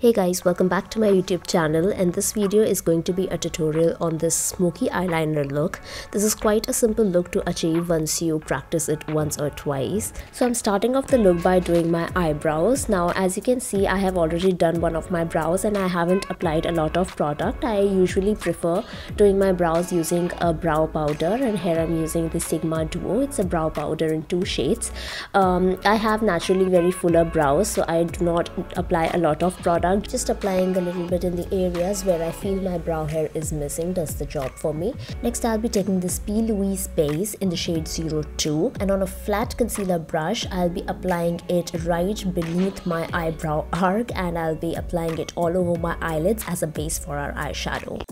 Hey guys, welcome back to my YouTube channel and this video is going to be a tutorial on this smoky eyeliner look. This is quite a simple look to achieve once you practice it once or twice. So I'm starting off the look by doing my eyebrows. Now as you can see I have already done one of my brows and I haven't applied a lot of product. I usually prefer doing my brows using a brow powder and here I'm using the Sigma Duo. It's a brow powder in two shades. Um, I have naturally very fuller brows so I do not apply a lot of product product just applying a little bit in the areas where I feel my brow hair is missing does the job for me. Next I'll be taking this P. Louise base in the shade 02 and on a flat concealer brush I'll be applying it right beneath my eyebrow arc and I'll be applying it all over my eyelids as a base for our eyeshadow.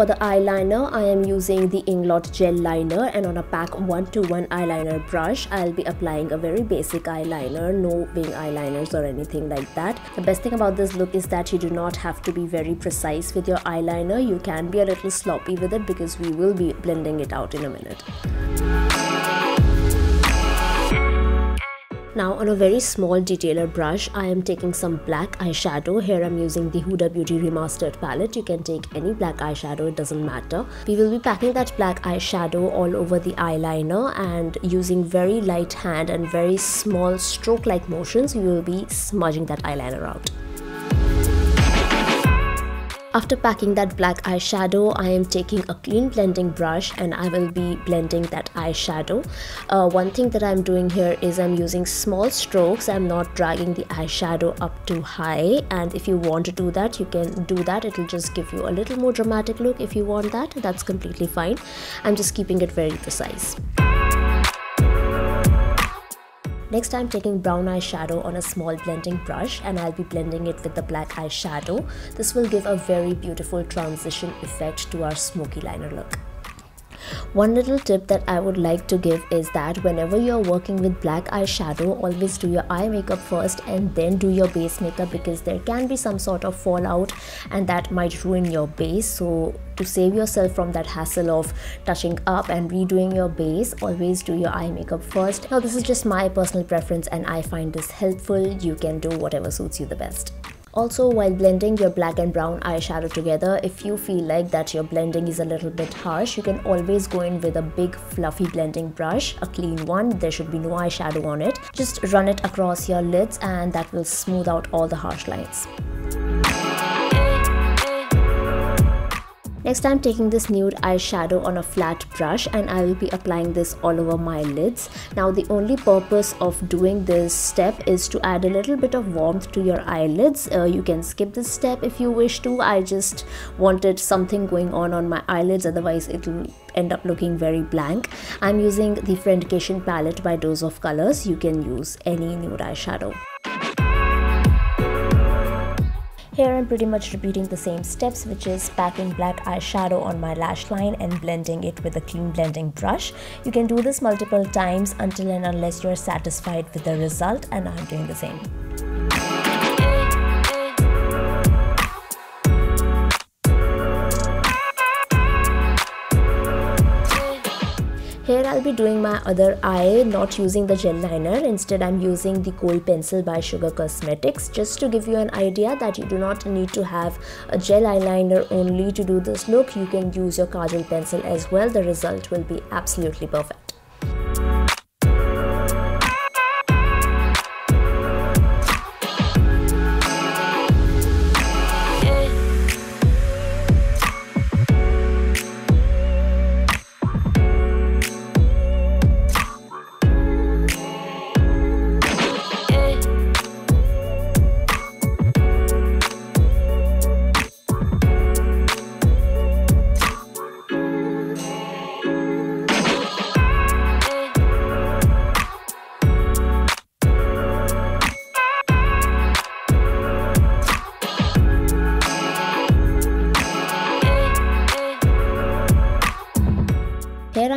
For the eyeliner, I am using the Inglot Gel Liner and on a pack 1 to 1 eyeliner brush, I'll be applying a very basic eyeliner, no wing eyeliners or anything like that. The best thing about this look is that you do not have to be very precise with your eyeliner. You can be a little sloppy with it because we will be blending it out in a minute. Now on a very small detailer brush, I am taking some black eyeshadow. Here I'm using the Huda Beauty Remastered palette. You can take any black eyeshadow, it doesn't matter. We will be packing that black eyeshadow all over the eyeliner and using very light hand and very small stroke-like motions, we will be smudging that eyeliner out. After packing that black eyeshadow, I am taking a clean blending brush and I will be blending that eyeshadow. Uh, one thing that I'm doing here is I'm using small strokes. I'm not dragging the eyeshadow up too high and if you want to do that, you can do that. It'll just give you a little more dramatic look if you want that. That's completely fine. I'm just keeping it very precise. Next I'm taking brown eyeshadow on a small blending brush and I'll be blending it with the black eyeshadow. This will give a very beautiful transition effect to our smoky liner look. One little tip that I would like to give is that whenever you're working with black eyeshadow, always do your eye makeup first and then do your base makeup because there can be some sort of fallout and that might ruin your base. So to save yourself from that hassle of touching up and redoing your base, always do your eye makeup first. Now this is just my personal preference and I find this helpful. You can do whatever suits you the best. Also, while blending your black and brown eyeshadow together, if you feel like that your blending is a little bit harsh, you can always go in with a big fluffy blending brush, a clean one, there should be no eyeshadow on it. Just run it across your lids and that will smooth out all the harsh lines. Next I'm taking this nude eyeshadow on a flat brush and I will be applying this all over my lids. Now the only purpose of doing this step is to add a little bit of warmth to your eyelids. Uh, you can skip this step if you wish to. I just wanted something going on on my eyelids otherwise it will end up looking very blank. I'm using the Friendcation palette by Dose of Colors. You can use any nude eyeshadow. Here I'm pretty much repeating the same steps which is packing black eyeshadow on my lash line and blending it with a clean blending brush. You can do this multiple times until and unless you're satisfied with the result and I'm doing the same. Here I'll be doing my other eye not using the gel liner. Instead I'm using the kohl pencil by Sugar Cosmetics just to give you an idea that you do not need to have a gel eyeliner only to do this look you can use your kajal pencil as well. The result will be absolutely perfect.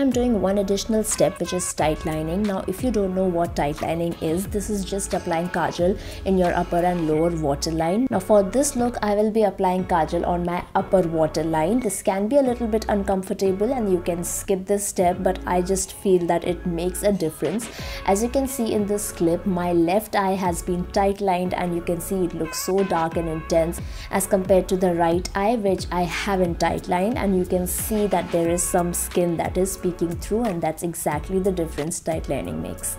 Doing one additional step which is tight lining. Now if you don't know what tight lining is, this is just applying kajal in your upper and lower waterline. Now for this look, I will be applying kajal on my upper waterline. This can be a little bit uncomfortable and you can skip this step but I just feel that it makes a difference. As you can see in this clip, my left eye has been tight lined and you can see it looks so dark and intense as compared to the right eye which I haven't tight lined and you can see that there is some skin that is peeking through and that's exactly the difference tight lining makes.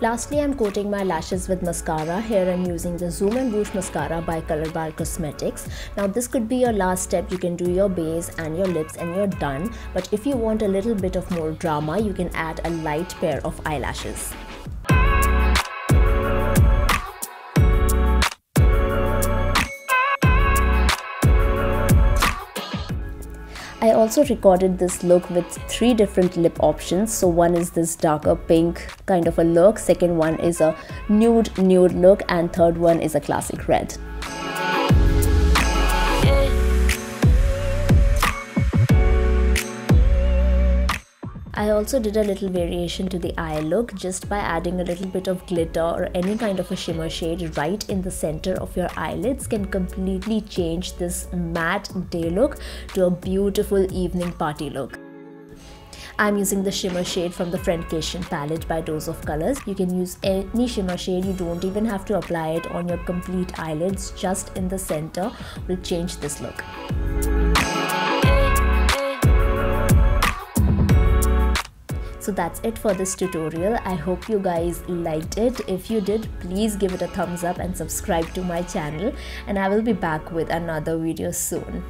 Lastly, I'm coating my lashes with mascara. Here I'm using the Zoom and Whoosh mascara by Color Bar Cosmetics. Now this could be your last step. You can do your base and your lips and you're done. But if you want a little bit of more drama, you can add a light pair of eyelashes. I also recorded this look with three different lip options. So one is this darker pink kind of a look, second one is a nude nude look and third one is a classic red. I also did a little variation to the eye look just by adding a little bit of glitter or any kind of a shimmer shade right in the center of your eyelids can completely change this matte day look to a beautiful evening party look. I'm using the shimmer shade from the Friendcation palette by Dose of Colors. You can use any shimmer shade, you don't even have to apply it on your complete eyelids, just in the center will change this look. So that's it for this tutorial. I hope you guys liked it. If you did please give it a thumbs up and subscribe to my channel. And i will be back with another video soon